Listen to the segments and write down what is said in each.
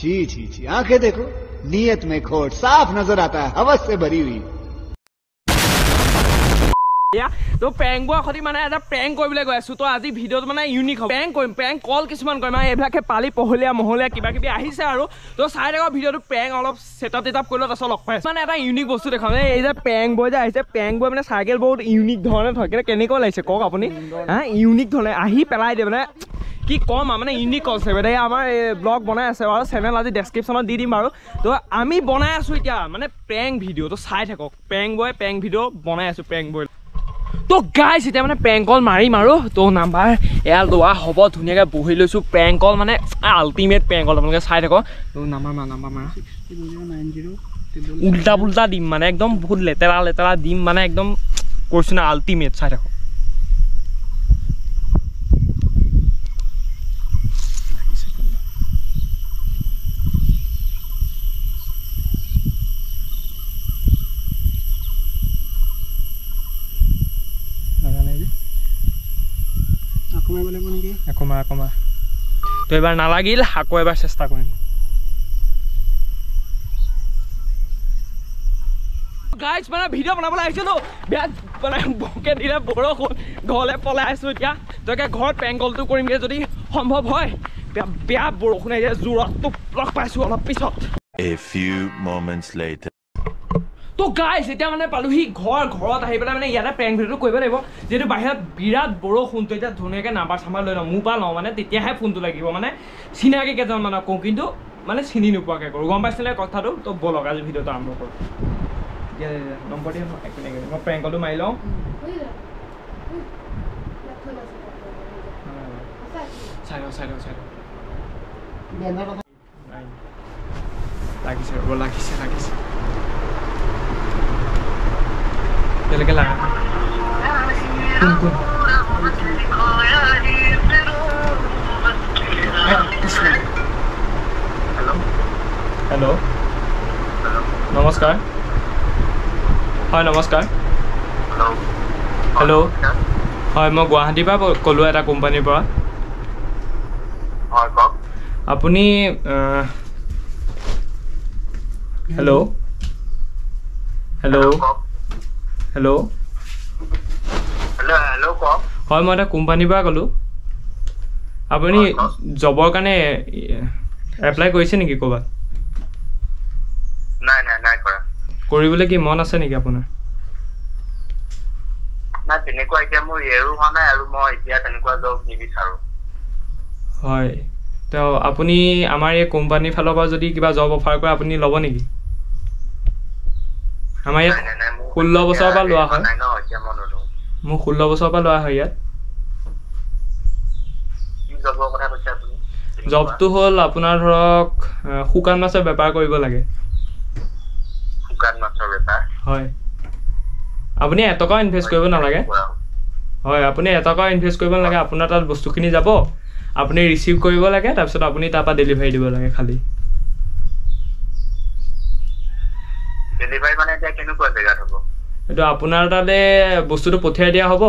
छी छी छी आंखें देखो नीयत में खोट साफ नजर आता है हवस से भरी हुई এয়া তো প্ৰেংক বয় সৈতে মানে এটা প্ৰেংক কৰিবলৈ গৈ আছো তো আজি ভিডিঅ'ত মানে ইউনিক হ'ব প্ৰেংক কৰিম প্ৰেংক কল কিছুমান কৰিম মানে এইবিলাকে পালি পহলীয়া মহলীয়া কিবা কিবি আহিছে আৰু তো চাই থাকক ভিডিঅ'টো প্ৰেংক অলপ ছেটআপ টেটআপ কৰি লওঁ তাৰপিছত লগ পাইছোঁ মানে এটা ইউনিক বস্তু দেখাম এই যে প্ৰেংক বয় যে আহিছে প্ৰেংক বয় মানে চাইকেল বহুত ইউনিক ধৰণে থয় কিন্তু কেনেকুৱা লাগিছে কওক আপুনি হা ইউনিক ধৰণে আহি পেলাই দিয়ে মানে কি ক'ম আৰু মানে ইউনিক কনচেপ্ট এই আমাৰ এই ব্লগ বনাই আছে বাৰু চেনেল আজি ডেছক্ৰিপশ্যনত দি দিম বাৰু। তো আমি বনাই আছোঁ এতিয়া মানে প্ৰেংক ভিডিঅ' তো চাই থাকক। প্ৰেংক বয় প্ৰেংক ভিডিঅ' বনাই আছোঁ প্ৰেংক বয় তো গাইছ এতিয়া মানে প্ৰেংক কল মাৰিম আৰু। তো নাম্বাৰ এয়া লোৱা হ'ব ধুনীয়াকৈ বহি লৈছোঁ। প্ৰেংক কল মানে আল্টিমেট প্ৰেংক কল আপোনালোকে চাই থাকক। তো নাম্বাৰ মাৰা নাম্বাৰ মাৰা। উল্টা পুল্টা দিম মানে একদম বহুত লেতেৰা লেতেৰা দিম মানে একদম কৈছোঁ না আল্টিমেট চাই থাকক আকৌ আকৌ মাৰ তো এবাৰ নালাগিল আকৌ এবাৰ চেষ্টা কৰিম। গাইজ মানে ভিডিঅ' বনাবলৈ আহিছিলোঁ মানে বকে দিলে বৰষুণ। ঘৰলৈ পলাই আছোঁ এতিয়া। ঘৰত পেংকলটো কৰিমগৈ যদি সম্ভৱ হয়। বেয়া বেয়া বৰষুণ আহিছে জোৰতটো লগ পাইছোঁ অলপ পিছত। A few moments later. তো গাইজ এতিয়া মানে পালোহি ঘৰ ঘৰত আহি পেলাই মানে ইয়াতে প্ৰেংক ভিডিঅ'টো কৰিব লাগিব। যিহেতু বাহিৰত বিৰাট বৰষুণ তো এতিয়া ধুনীয়াকৈ নাম্বাৰ চাম্বাৰ লৈ লওঁ মোৰ পৰা লওঁ মানে তেতিয়াহে ফোনটো লাগিব মানে। চিনাকি কেইজনমানক কওঁ কিন্তু মানে চিনি নোপোৱাকৈ কৰোঁ। গম পাইছিলে কথাটো? তো ব'লক আজি ভিডিঅ'টো আৰম্ভ কৰোঁ। এতিয়া নম্বৰ দিয়া এক মিনিট মই প্ৰেংকটো মাৰি লওঁ। চাই লওঁ চাই লওঁ চাই লওঁ। লাগিছে ৰ'ব লাগিছে লাগিছে। এতিয়ালৈকে লাগা কোন কোন হেল্ল' নমস্কাৰ হয় নমস্কাৰ হেল্ল' হয় মই গুৱাহাটীৰ পৰা ক'লোঁ এটা কোম্পানীৰ পৰা আপুনি আহ, হেল্ল' হেল্ল' Hello' হয় মই এটা কোম্পানীৰ পৰা ক'লোঁ। আপুনি। জবৰ কাৰণে এপ্লাই কৰিছে নেকি ক'ৰবাত? কৰিবলৈ কি মন আছে নেকি আপোনাৰ? হয় তো আপুনি আমাৰ এই কোম্পানীৰ ফালৰ পৰা যদি কিবা জব অফাৰ কৰে আপুনি ল'ব নেকি? আমাৰ ইয়াত ষোল্ল বছৰৰ পৰা লোৱা হয়। মোক ষোল্ল বছৰৰ পৰা লোৱা হয় ইয়াত। জবটো হ'ল আপোনাৰ ধৰক শুকান মাছৰ বেপাৰ কৰিব লাগে। হয়। আপুনি এটকাও ইনভেষ্ট কৰিব নালাগে। হয় আপুনি এটকাও ইনভেষ্ট কৰিব নালাগে আপোনাৰ তাত বস্তুখিনি যাব। আপুনি ৰিচিভ কৰিব লাগে তাৰপিছত আপুনি তাৰপৰা ডেলিভাৰী দিব লাগে খালি। ডেলিভাৰী মানে এতিয়া কেনেকুৱা জেগাত হ'ব? এইটো আপোনাৰ তাতে বস্তুটো পঠিয়াই দিয়া হ'ব।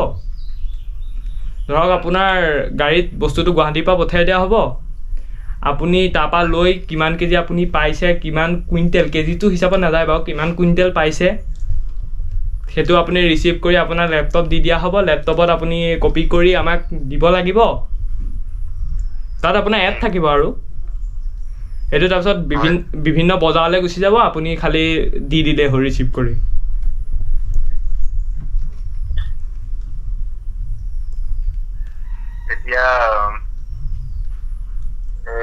ধৰক আপোনাৰ গাড়ীত বস্তুটো গুৱাহাটীৰ পৰা পঠিয়াই দিয়া হ'ব। আপুনি তাৰপৰা লৈ কিমান কেজি আপুনি পাইছে কিমান কুইণ্টেল কেজিটো হিচাপত নাযায় বাৰু কিমান কুইণ্টেল পাইছে সেইটো আপুনি ৰিচিভ কৰি আপোনাৰ লেপটপ দি দিয়া হ'ব। লেপটপত আপুনি কপি কৰি আমাক দিব লাগিব। তাত আপোনাৰ এড থাকিব আৰু। সেইটো তাৰপিছত বিভিন্ন বিভিন্ন বজাৰলৈ গুচি যাব আপুনি খালি দি দিলে হ'ল ৰিচিভ কৰি। এতিয়া এ,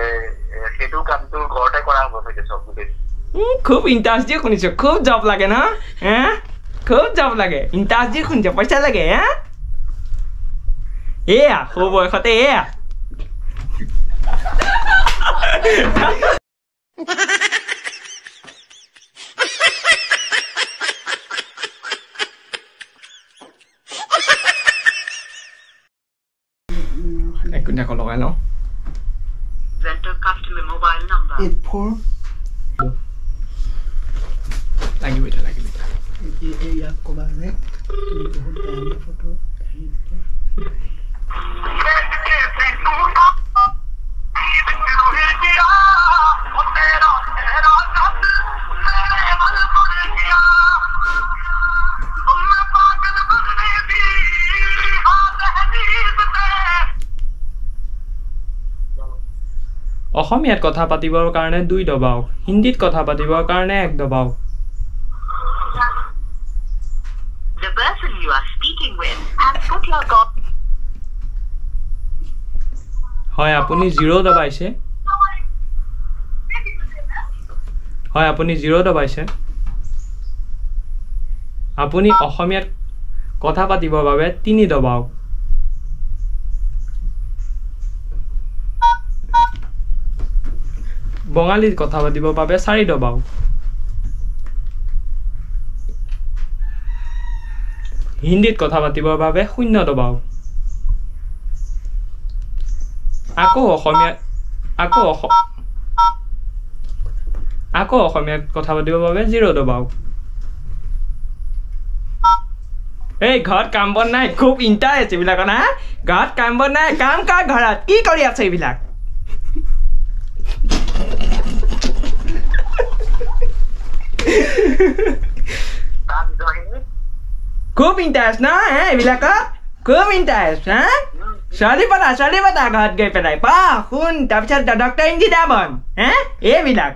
এ, সেইটো কামটো ঘৰতে কৰা হ'ব চাগে চব গোটেই। উম, খুব ইণ্টাৰেষ্ট দিয়ে শুনিছো খুব জব লাগে ন? হে? খুব জব লাগে ইণ্টাৰেষ্ট দিয়ে শুনিছো পইচা লাগে হে? এয়া সৰু বয়সতে এয়া। Jeg kunne ikke lov eller? Venter customer mobile number. It poor. Legg ut det, legg ut det. Jeg kommer vekk. Du holder denne fotoen. অসমীয়াত কথা পাতিবৰ কাৰণে দুই দবাওক হিন্দীত কথা পাতিবৰ কাৰণে এক দবাওক. হয় আপুনি জিৰ' দবাইছে। হয় আপুনি জিৰ' দবাইছে। আপুনি অসমীয়াত কথা পাতিবৰ বাবে তিনি দবাওক বঙালীত কথা পাতিবৰ বাবে চাৰি দবাওক হিন্দীত কথা পাতিবৰ বাবে শূন্য দবাওক আকৌ অসমীয়া আকৌ আকৌ অসমীয়াত কথা পাতিবৰ বাবে জিৰ' দবাওক এই ঘৰত কাম বন নাই খুব ইণ্টাৰেষ্ট এইবিলাকৰ না। ঘৰত কাম বন নাই কাম কাৰ ঘৰত? কি কৰি আছে এইবিলাক? খুব ইণ্টাৰেষ্ট ন হে এইবিলাকত খুব ইণ্টাৰেষ্ট হা ছোৱালী পাতা ছোৱালী পাতা ঘৰত গৈ পেলাই পা শুন তাৰপিছত ডক্টৰ ইঞ্জিনিয়াৰ বন হে এইবিলাক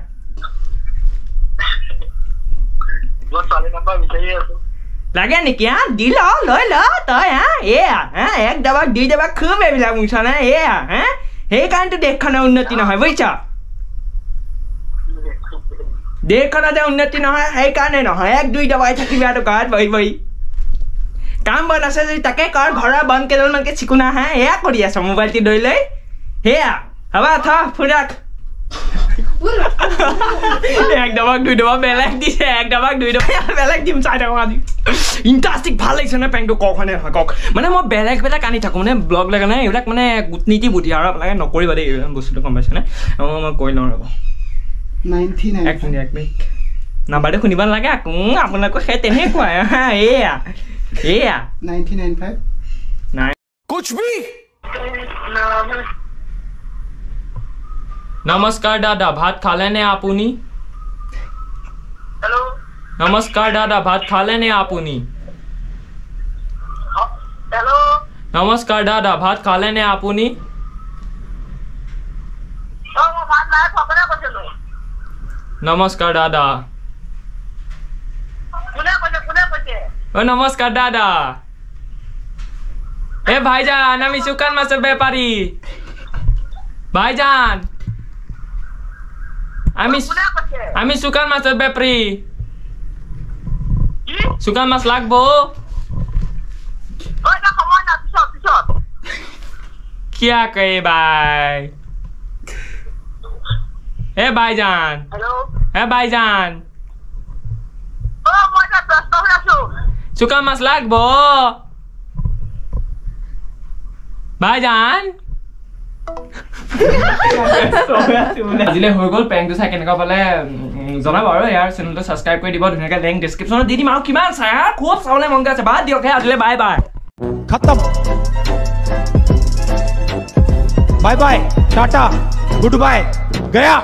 মই ছোৱালী নম্বৰ বিচাৰি আছো লাগে নেকি হা দি ল লৈ ল তই হা এয়া হা এক দবাক দুই দবাক খুব এইবিলাক মুছনা এয়া হা সেইকাৰণেতো দেশখনৰ উন্নতি নহয় বুজিছ দেশখনৰ যে উন্নতি নহয় সেইকাৰণে নহয় এক দুই দবাই থাকিবি আৰু ঘৰত বহি বহি কাম বন আছে যদি তাকে কৰ ঘৰৰ বন কেইডালমানকে চিকুনা হা এয়া কৰি আছ মোবাইলটো লৈ লৈ সেয়া হ'ব থ ফুৰাক এক দবাক দুই দবাক বেলেগ দিছে এক দবাক দুই দবাক বেলেগ দিম চাই থাকোঁ আজি ইণ্টাৰেষ্টিং ভাল লাগিছে নে পেণ্টটো কওক হয়নে নহয় কওক মানে মই বেলেগ বেলেগ আনি থাকোঁ মানে ব্লগ লাগে নে এইবিলাক মানে কূটনীতি বুদ্ধি আৰু আপোনালোকে নকৰিবা দেই এইবিলাক বস্তুটো গম পাইছেনে মই কৈ লওঁ ৰ'ব 1995 Nah, pada aku नमस्कार दादा भात खा लेने आपुनी हेलो नमस्कार दादा भात खा लेने आपुनी हेलो नमस्कार दादा भात खा लेने आपुनी तो भात ना নমস্কাৰ দাদা কোনে কৈছে কোনে কৈছে অ নমস্কাৰ দাদা এ ভাইজান আমি শুকান মাছের ব্যাপারী ভাইজান আমি কোনে কৈছে আমি শুকান মাছের ব্যাপারী কি শুকান মাছ লাগবো ঐ এটা সময় না পিছত পিছত क्या कहे भाई ए भाईजान হেল্ল' ए भाईजान অ মই এতিয়া ব্যস্ত হৈ আছো শুকান মাছ লাগবো ভাইজান আজিলৈ হৈ গ'ল পেংটো চাই কেনেকুৱা পালে উম, জনাব আৰু ইয়াৰ চেনেলটো ছাবস্ক্ৰাইব কৰি দিব ধুনীয়াকৈ লিংক ডিছক্ৰিপশ্যনত দি দিম আৰু কিমান চাই হা? খুব চাবলৈ মন গৈ আছে বাদ দিয়ক হে আজিলৈ বাই বাই खत्म bye bye ta-ta goodbye गया